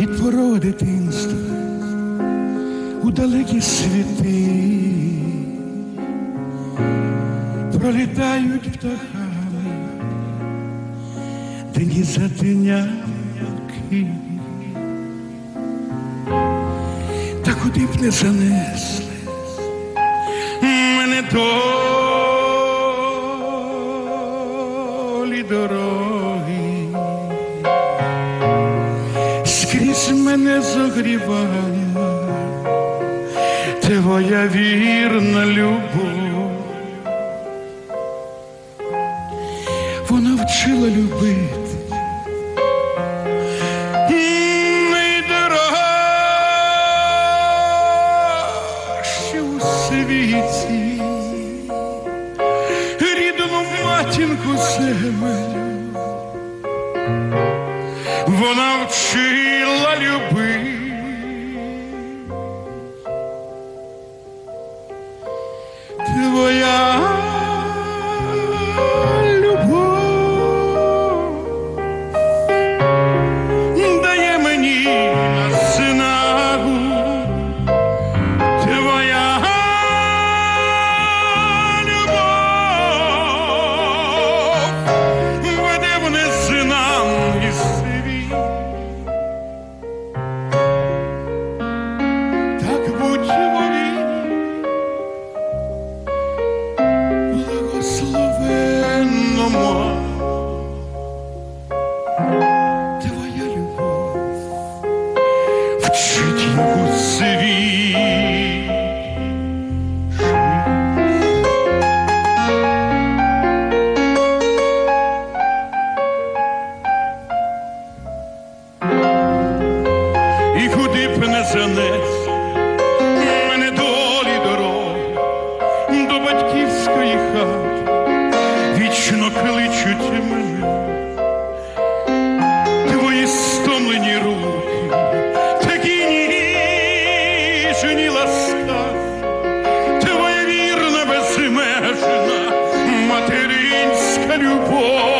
від порого дитинства у далекі світи пролітають птахами, дні за дняки. та куди б не занесли мене до. Скрізь мене зогріває твоя вірна любов. Вона вчила любити. Світі, рідну матінку землю, вона se vi ніжні ласка, твоя вірна безмежна материнська любов.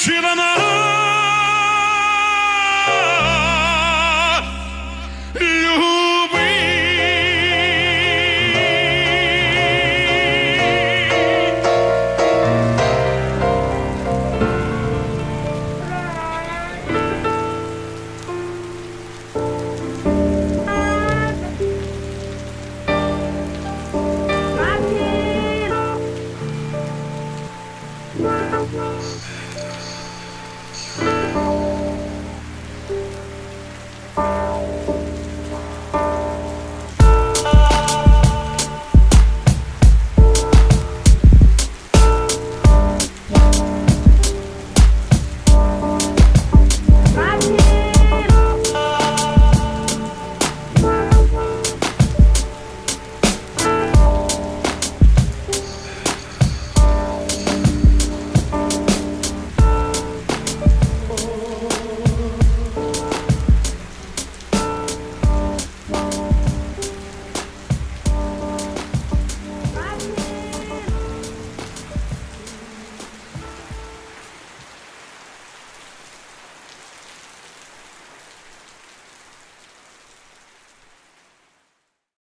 Sheila na